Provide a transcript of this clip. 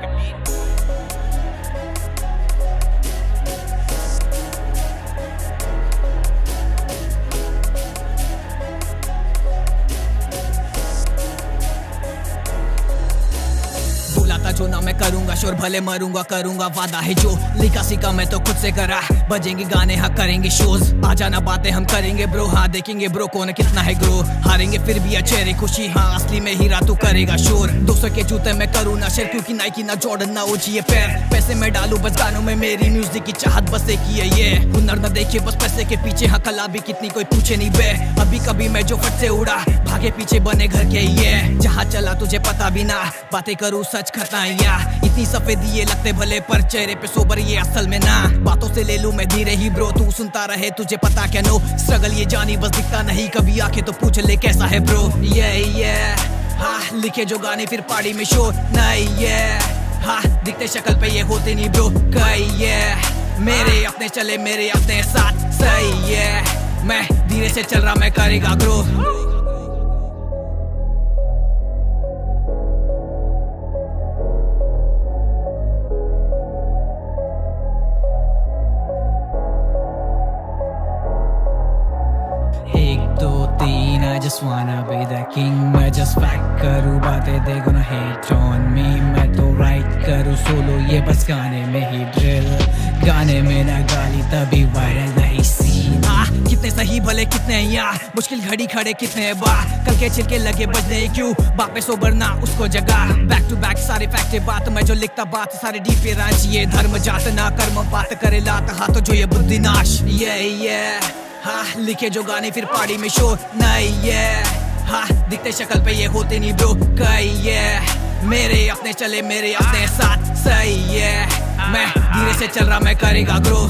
fucking me. भले मरूँगा, करूँगा वादा है जो। लिखा सीखा मैं तो खुद से करा। बजेंगे गाने हाँ करेंगे शोज़ आ जाना बातें, हम करेंगे ब्रो हाँ देखेंगे ब्रो कौन कितना है ग्रो हारेंगे फिर भी अच्छे रे खुशी। हाँ असली में हीरा तू करेगा शोर। दोस्तों के जूते में करूँ ना शेर क्योंकि नाइकी ना जॉर्डन ना ओछिए पैर पैसे में डालू, बस गानों में मेरी म्यूज़िक की चाहत बस एक ही है ये हुनर न देखिए बस पैसे के पीछे हाँ कला भी कितनी, कोई पूछे नहीं, बे। अभी कभी मैं जो फट से उड़ा भागे पीछे बने घर के ये। जहाँ चला तुझे पता भी ना, बातें करूँ सच खताइया। इतनी सफेदी ये लगते भले पर चेहरे पे सोबर ये असल में ना। बातों से ले लू मैं धीरे ही ब्रो, तू सुनता रहे, तुझे पता क्या नो। स्ट्रगल ये जानी बस दिखता नहीं, कभी आके तो पूछ ले कैसा है ब्रो। ये ये हाँ लिखे जो गाने फिर पार्टी में शो। नहीं, ये हाँ दिखते शक्ल पे ये होते नहीं ब्रो। कई, ये, मेरे अपने चले, मेरे अपने साथ। सही है मैं धीरे से चल रहा, मैं करेगा ग्रो। दो तीन I just wanna be the king. मैं just fact करूँ बातें they gonna hate on me. मैं तो write करूँ सोलो ये बस गाने में ही drill. गाने में ना गाली तभी वायरल नहीं सीन आ, कितने सही भले कितने यार मुश्किल घड़ी खड़े कितने बार कल के छिलके लगे बजने क्यों? बाप पे ना उसको जगा. बैक टू बैक सारे फैक्ट बात मैं जो लिखता बात सारे डीप रांची ये धर्म जात ना कर्म बात करे लात हाथ जो ये बुद्धि नाश ये ये हाँ लिखे जो गाने फिर पार्टी में शो नहीं ये हाँ दिखते शक्ल पे ये होते नहीं ब्रो, कई ये मेरे अपने चले, मेरे अपने साथ, सही है। मैं धीरे से चल रहा, मैं करेगा ग्रो